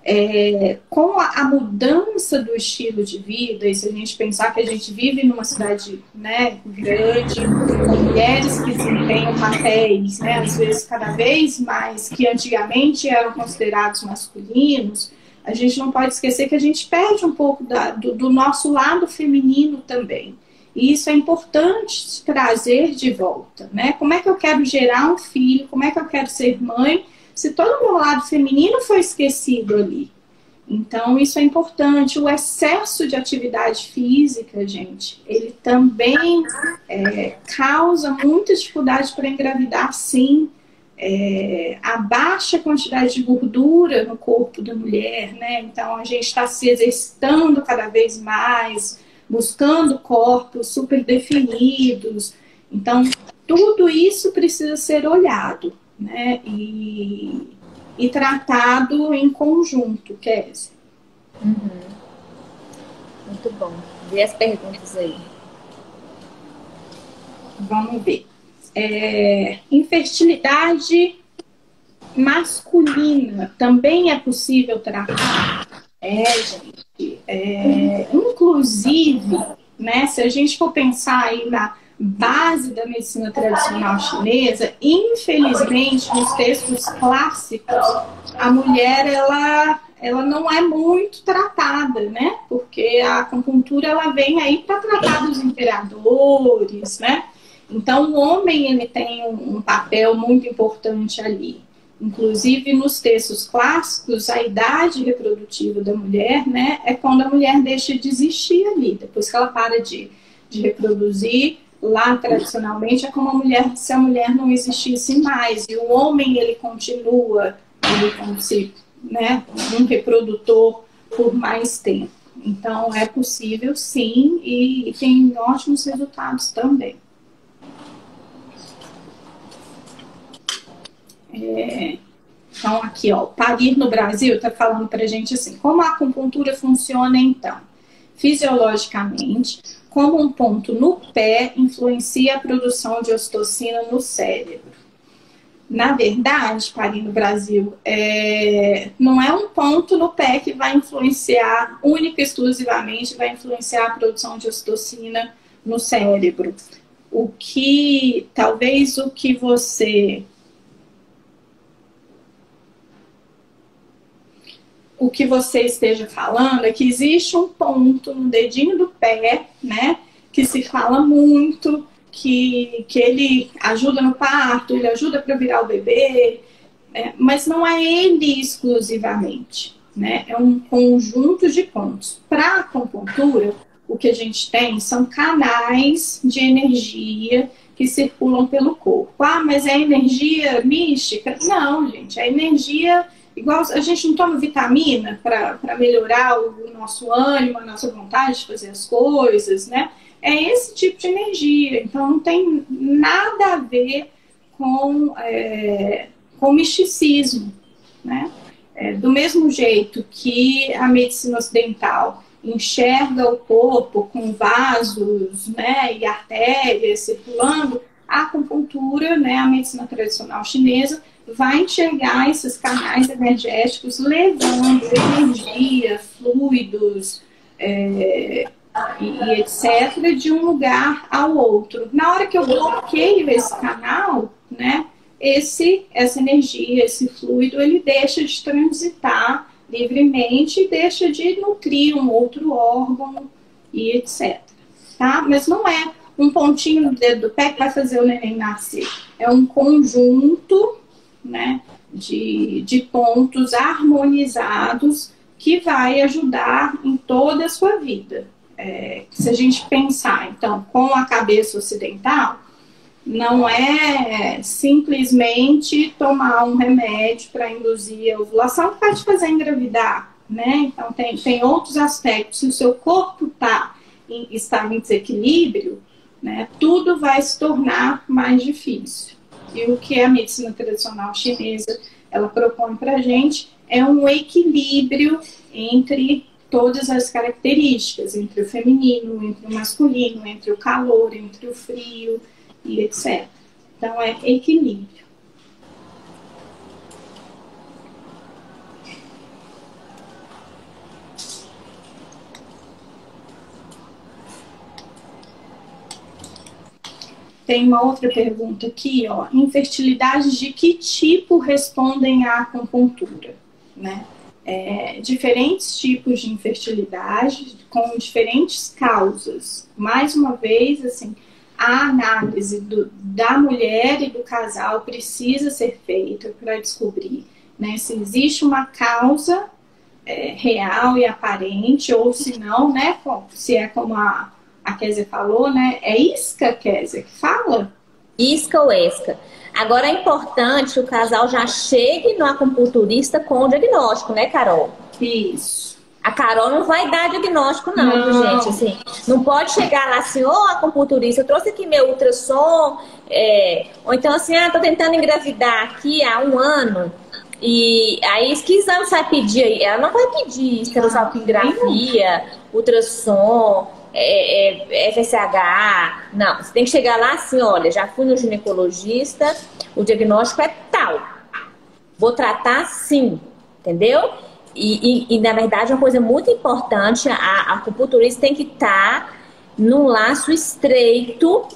Speaker 1: É, com a, a, mudança do estilo de vida, e se a gente pensar que a gente vive numa cidade né, grande, com mulheres que desempenham papéis, né, às vezes cada vez mais, que antigamente eram considerados masculinos, a gente não pode esquecer que a gente perde um pouco da, do, do nosso lado feminino também. E isso é importante trazer de volta, né? Como é que eu quero gerar um filho? Como é que eu quero ser mãe? Se todo o meu lado feminino foi esquecido ali. Então, isso é importante. O excesso de atividade física, gente, ele também é, causa muita dificuldade para engravidar, sim. É, a baixa quantidade de gordura no corpo da mulher, né? Então, a gente está se exercitando cada vez mais, buscando corpos super definidos. Então, tudo isso precisa ser olhado né? E, e tratado em conjunto, Kézia.
Speaker 2: Uhum. Muito bom. Vê as perguntas aí.
Speaker 1: Vamos ver. É, infertilidade masculina também é possível tratar? É, gente. É, inclusive, né, se a gente for pensar aí na base da medicina tradicional chinesa, infelizmente, nos textos clássicos, a mulher ela, ela não é muito tratada, né? Porque a acupuntura ela vem aí para tratar dos imperadores, né? Então o homem ele tem um, papel muito importante ali. Inclusive nos textos clássicos, a idade reprodutiva da mulher, né, é quando a mulher deixa de existir ali, depois que ela para de, de reproduzir, lá tradicionalmente é como a mulher se a mulher não existisse mais e o homem ele continua ele como se né um reprodutor por mais tempo. Então é possível sim e, tem ótimos resultados também. É, então aqui ó parir no Brasil está falando para gente assim como a acupuntura funciona então fisiologicamente como um ponto no pé influencia a produção de ocitocina no cérebro. Na verdade, Pari, no Brasil, é, não é um ponto no pé que vai influenciar, única e exclusivamente, vai influenciar a produção de ocitocina no cérebro. O que, talvez o que você o que você esteja falando é que existe um ponto no dedinho do pé, né, que se fala muito, que, que ele ajuda no parto, ele ajuda para virar o bebê, né, mas não é ele exclusivamente, né, é um conjunto de pontos. Para a acupuntura, o que a gente tem são canais de energia que circulam pelo corpo. Ah, mas é energia mística? Não, gente, é energia Igual a gente não toma vitamina para melhorar o nosso ânimo, a nossa vontade de fazer as coisas, né? É esse tipo de energia. Então não tem nada a ver com, é, com misticismo, né? É, do mesmo jeito que a medicina ocidental enxerga o corpo com vasos né, e artérias circulando, a acupuntura, né, a medicina tradicional chinesa, vai enxergar esses canais energéticos levando energia, fluidos é, e, e, etc. de um lugar ao outro. Na hora que eu bloqueio esse canal, né, esse, essa energia, esse fluido, ele deixa de transitar livremente e deixa de nutrir um outro órgão e etc. Tá? Mas não é um pontinho no dedo do pé que vai fazer o neném nascer. É um conjunto né, de, de pontos harmonizados que vai ajudar em toda a sua vida. É, se a gente pensar, então, com a cabeça ocidental, não é simplesmente tomar um remédio para induzir a ovulação que vai te fazer engravidar, né? Então, tem, tem outros aspectos. Se o seu corpo está está em desequilíbrio, né, tudo vai se tornar mais difícil. E o que a medicina tradicional chinesa ela propõe para a gente é um equilíbrio entre todas as características, entre o feminino, entre o masculino, entre o calor, entre o frio e etc. Então é equilíbrio. Tem uma outra pergunta aqui, ó. Infertilidades de que tipo respondem à acupuntura? Né? É, diferentes tipos de infertilidade com diferentes causas. Mais uma vez, assim, a análise do, da mulher e do casal precisa ser feita para descobrir né, se existe uma causa é, real e aparente, ou se não, né, se é como a a Kézia falou, né? É isca, Kézia, que fala?
Speaker 2: Isca ou esca. Agora é importante que o casal já chegue no acupunturista com o diagnóstico, né, Carol?
Speaker 1: Isso.
Speaker 2: A Carol não vai dar diagnóstico, não, não. gente. Assim, não pode chegar lá assim, ô oh, acupunturista, eu trouxe aqui meu ultrassom, é... ou então assim, ah, tô tentando engravidar aqui há um ano. E aí, que exame você vai pedir? Ela não vai pedir esterossalpingografia, ultrassom é, é, FSH. Não, você tem que chegar lá assim, olha, já fui no ginecologista, o diagnóstico é tal. Vou tratar sim, entendeu? E, e, e na verdade, uma coisa muito importante, a, a acupunturista tem que estar tá num laço estreito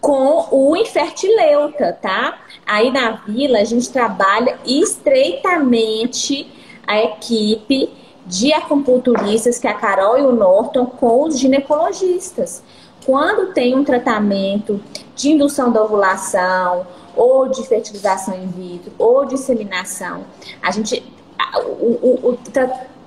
Speaker 2: com o infertileuta, tá? Aí na vila a gente trabalha estreitamente a equipe de acupunturistas, que é a Carol e o Norton, com os ginecologistas. Quando tem um tratamento de indução da ovulação, ou de fertilização in vitro, ou de inseminação, a gente. O, o, o,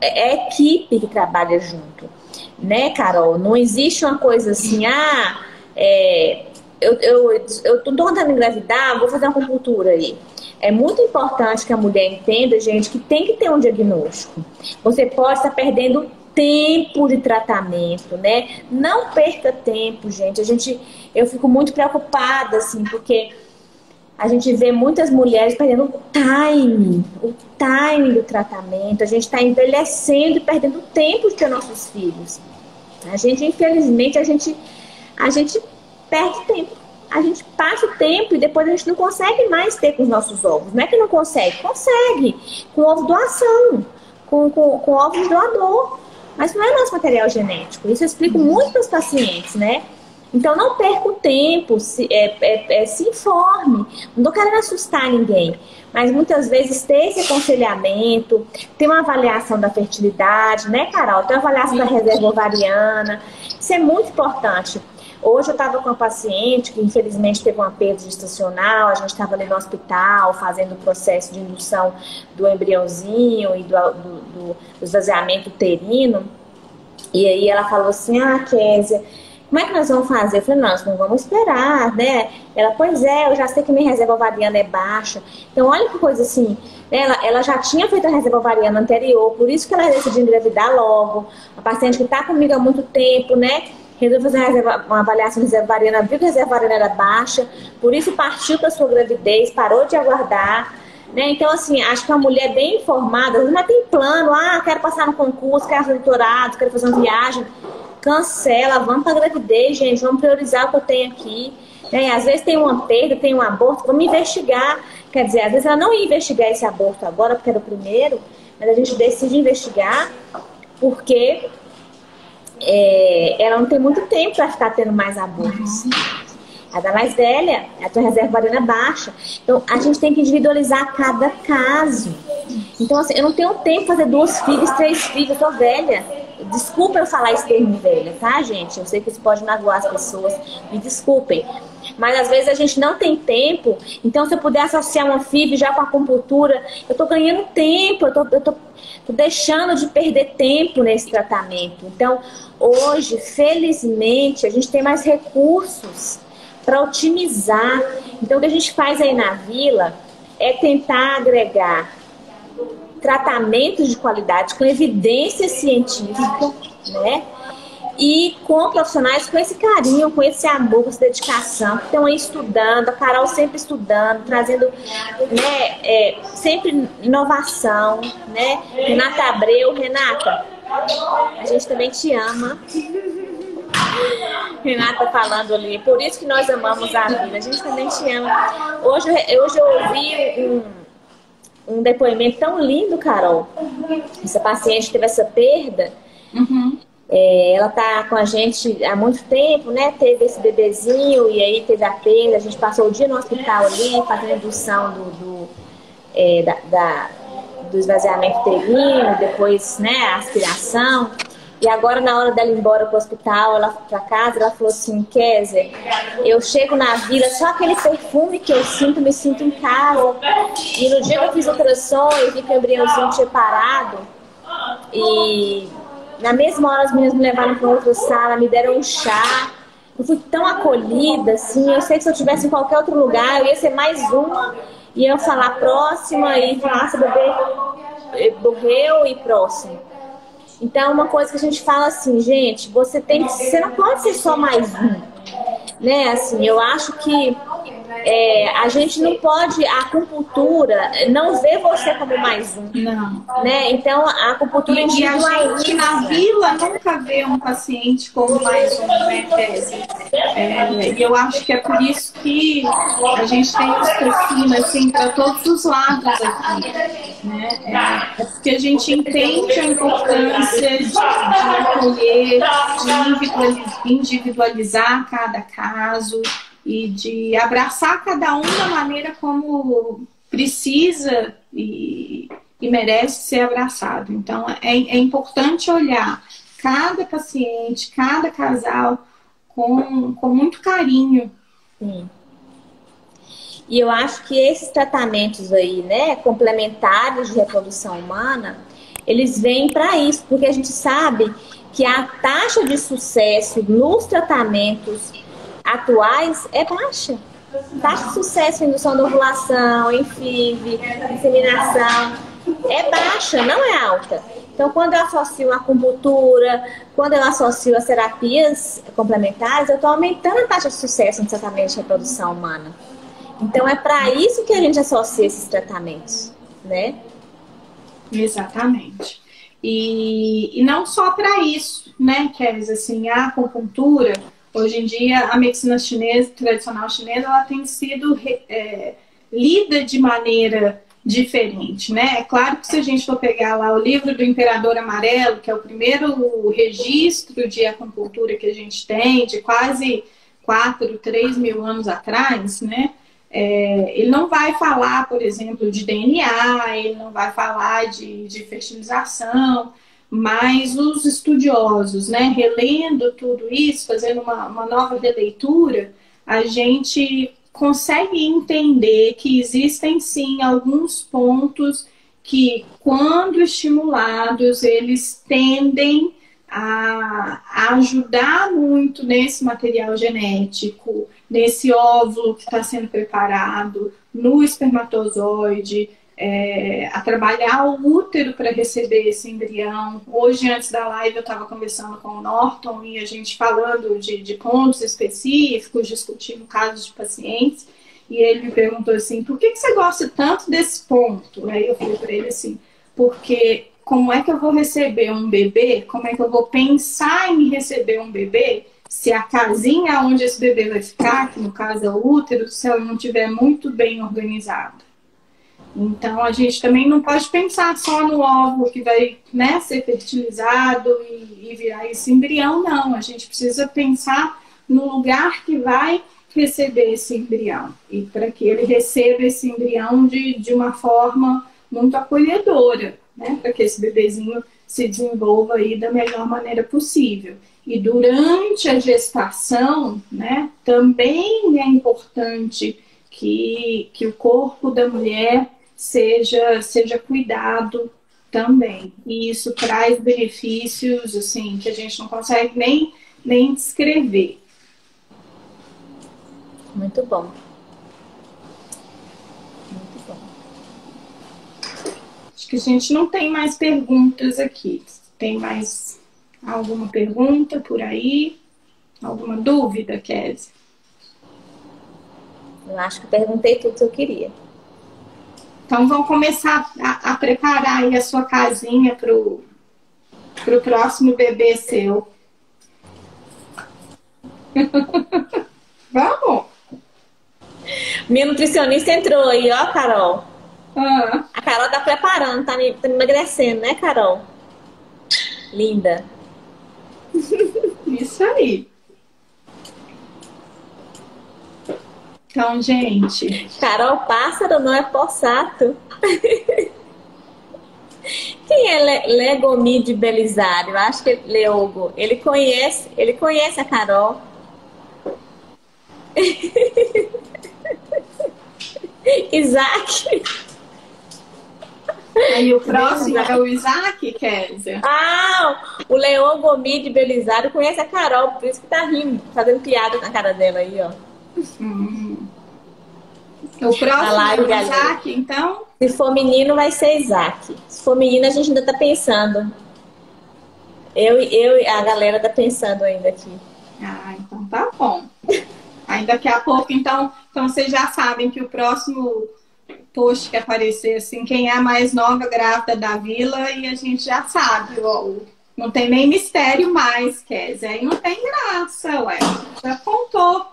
Speaker 2: é a equipe que trabalha junto. Né, Carol? Não existe uma coisa assim, ah, é, eu, eu, eu tô tentando engravidar, vou fazer uma acupuntura aí. É muito importante que a mulher entenda, gente, que tem que ter um diagnóstico. Você pode estar perdendo tempo de tratamento, né? Não perca tempo, gente. A gente, eu fico muito preocupada, assim, porque a gente vê muitas mulheres perdendo o time, o time do tratamento. A gente está envelhecendo e perdendo tempo de ter nossos filhos. A gente, infelizmente, a gente, a gente perde tempo a gente passa o tempo e depois a gente não consegue mais ter com os nossos ovos. Não é que não consegue, consegue. Com ovo doação, com, com, com ovos doador. Mas não é nosso material genético. Isso eu explico muito para os pacientes, né? Então não perca o tempo, se, é, é, é, se informe. Não estou querendo assustar ninguém, mas muitas vezes ter esse aconselhamento, ter uma avaliação da fertilidade, né, Carol? Ter uma avaliação da reserva ovariana. Isso é muito importante. Hoje eu estava com uma paciente que infelizmente teve uma perda gestacional, a gente estava ali no hospital fazendo o processo de indução do embriãozinho e do, do, do, do esvaziamento uterino. E aí ela falou assim, ah, Késia, como é que nós vamos fazer? Eu falei, nós não vamos esperar, né? Ela, pois é, eu já sei que minha reserva ovariana é baixa. Então, olha que coisa assim, né? ela, ela já tinha feito a reserva ovariana anterior, por isso que ela decidiu engravidar logo. A paciente que está comigo há muito tempo, né? Resolveu fazer uma, avaliação de reserva ovariana, viu que a reserva ovariana era baixa, por isso partiu para sua gravidez, parou de aguardar. Né? Então, assim, acho que uma mulher bem informada, mas tem plano, ah, quero passar no concurso, quero fazer doutorado, quero fazer uma viagem. Cancela, vamos para a gravidez, gente, vamos priorizar o que eu tenho aqui. Né? Às vezes tem uma perda, tem um aborto, vamos investigar. Quer dizer, às vezes ela não ia investigar esse aborto agora, porque era o primeiro, mas a gente decide investigar porque é, ela não tem muito tempo para ficar tendo mais abortos. A da mais velha, a tua reserva ovariana baixa. Então, a gente tem que individualizar cada caso. Então, assim, eu não tenho tempo para fazer duas filhas, três filhos, eu tô velha. Desculpa eu falar esse termo velha, tá, gente? Eu sei que isso pode magoar as pessoas, me desculpem. Mas às vezes a gente não tem tempo, então se eu puder associar uma FIV já com a acupuntura, eu tô ganhando tempo, eu tô, eu tô, tô deixando de perder tempo nesse tratamento. Então, hoje, felizmente, a gente tem mais recursos para otimizar. Então, o que a gente faz aí na vila é tentar agregar tratamentos de qualidade com evidência científica, né? E com profissionais com esse carinho, com esse amor, com essa dedicação, que estão aí estudando, a Carol sempre estudando, trazendo né, é, sempre inovação, né? Renata Abreu, Renata, a gente também te ama. Renata falando ali, por isso que nós amamos a vida, a gente também te ama. Hoje, hoje eu ouvi um, um depoimento tão lindo, Carol. Essa paciente teve essa perda. Uhum. É, ela tá com a gente há muito tempo, né? Teve esse bebezinho e aí teve a perda. A gente passou o dia no hospital ali, fazendo indução do, do, é, da, da, do esvaziamento uterino, depois, né, a aspiração. E agora, na hora dela ir embora pro hospital, ela para casa, ela falou assim, Kézia, eu chego na vila, só aquele perfume que eu sinto, me sinto em casa. E no dia que eu fiz o ultrassom, eu vi que o embriãozinho tinha parado. E na mesma hora as meninas me levaram para outra sala, me deram um chá. Eu fui tão acolhida, assim. Eu sei que se eu estivesse em qualquer outro lugar, eu ia ser mais uma. E eu falar próxima e falar o bebê morreu e próximo. Então, uma coisa que a gente fala assim, gente, você tem que, você não pode ser só mais um, né? Assim, eu acho que é, a gente não pode, a acupuntura não vê você como mais um. Não. Né? Então, a acupuntura
Speaker 1: e a gente na vila nunca vê um paciente como mais um, né? É, e eu acho que é por isso que a gente tem os perfis assim para todos os lados aqui. Né? É, é, porque a gente entende a importância de, de acolher, de individualizar cada caso e de abraçar cada um da maneira como precisa e, e merece ser abraçado. Então, é, é importante olhar cada paciente, cada casal com, com muito carinho. Sim.
Speaker 2: E eu acho que esses tratamentos aí, né, complementares de reprodução humana, eles vêm para isso, porque a gente sabe que a taxa de sucesso nos tratamentos atuais é baixa. Taxa de sucesso em indução da ovulação, em FIV, inseminação, é baixa, não é alta. Então, quando eu associo a acupuntura, quando eu associo as terapias complementares, eu estou aumentando a taxa de sucesso no tratamento de reprodução humana. Então, é para isso que a gente associa esses tratamentos, né?
Speaker 1: Exatamente. E, e não só para isso, né, Kézia? Assim, a acupuntura Hoje em dia, a medicina chinesa, tradicional chinesa, ela tem sido é, lida de maneira diferente, né? É claro que se a gente for pegar lá o livro do Imperador Amarelo, que é o primeiro registro de acupuntura que a gente tem, de quase 4, 3 mil anos atrás, né? É, ele não vai falar, por exemplo, de DNA, ele não vai falar de, de fertilização, mas os estudiosos, né, relendo tudo isso, fazendo uma, uma nova releitura, a gente consegue entender que existem sim alguns pontos que, quando estimulados, eles tendem a, a ajudar muito nesse material genético, nesse óvulo que está sendo preparado, no espermatozoide, é, a trabalhar o útero para receber esse embrião. Hoje, antes da live, eu estava conversando com o Norton e a gente falando de, de pontos específicos, discutindo casos de pacientes. E ele me perguntou assim: por que, que você gosta tanto desse ponto? Aí eu falei para ele assim: porque como é que eu vou receber um bebê? Como é que eu vou pensar em receber um bebê se a casinha onde esse bebê vai ficar, que no caso é o útero, se ela não estiver muito bem organizada? Então a gente também não pode pensar só no óvulo que vai né, ser fertilizado e, e virar esse embrião, não. A gente precisa pensar no lugar que vai receber esse embrião e para que ele receba esse embrião de, de uma forma muito acolhedora, né? Para que esse bebezinho se desenvolva aí da melhor maneira possível. E durante a gestação, né, também é importante que, que o corpo da mulher seja, seja cuidado também. E isso traz benefícios, assim, que a gente não consegue nem, nem descrever.
Speaker 2: Muito bom.
Speaker 1: Muito bom. Acho que a gente não tem mais perguntas aqui. Tem mais Alguma pergunta por aí? Alguma dúvida, Kézia?
Speaker 2: Eu acho que perguntei tudo que eu queria.
Speaker 1: Então vamos começar a, a preparar aí a sua casinha para o próximo bebê seu. vamos!
Speaker 2: Minha nutricionista entrou aí, ó, Carol.
Speaker 1: Ah.
Speaker 2: A Carol tá preparando, tá, tá emagrecendo, né, Carol? Linda.
Speaker 1: Isso aí. Então, gente.
Speaker 2: Carol Pássaro não é Possato. Quem é Le Legomide Belisário? Acho que é Leogo. Ele conhece, ele conhece a Carol. Isaac.
Speaker 1: Aí o próximo é o Isaac, Kézia.
Speaker 2: Ah, o Leon Gomide Belisário conhece a Carol, por isso que tá rindo, fazendo piada na cara dela aí, ó.
Speaker 1: Hum. O próximo lá, é o Isaac, então?
Speaker 2: Se for menino, vai ser Isaac. Se for menina, a gente ainda tá pensando. Eu e a galera tá pensando ainda aqui.
Speaker 1: Ah, então tá bom. Aí daqui a pouco, então, então vocês já sabem que o próximo post que aparecer assim, quem é a mais nova grávida da vila, e a gente já sabe, ó, não tem nem mistério mais, Kézia. Aí não tem graça, ué. Já contou.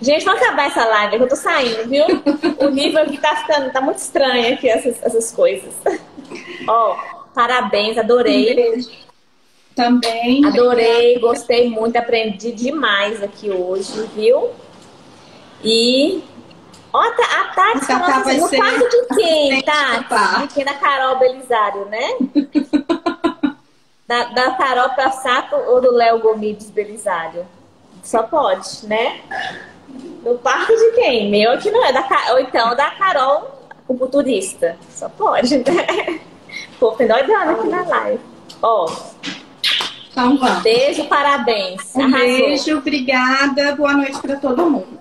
Speaker 2: Gente, vamos acabar essa live, eu tô saindo, viu? o nível aqui tá ficando, tá muito estranho aqui essas, essas coisas. Ó, parabéns, adorei.
Speaker 1: Um beijo. Também.
Speaker 2: Adorei, gostei muito, aprendi demais aqui hoje, viu? E Ó, a Tati tá falando assim, no quarto de quem, Tati? De quem? Da Carol Belisário, né? da, da Carol Passato ou do Léo Gomides Belisário? Só pode, né? No quarto de quem? Meu aqui não é. Da, ou então da Carol, o futurista. Só pode, né? Pô, tem doidona aqui na live. Ó.
Speaker 1: Então vamos.
Speaker 2: Beijo, parabéns.
Speaker 1: Um Arrasou. beijo, obrigada. Boa noite para todo mundo.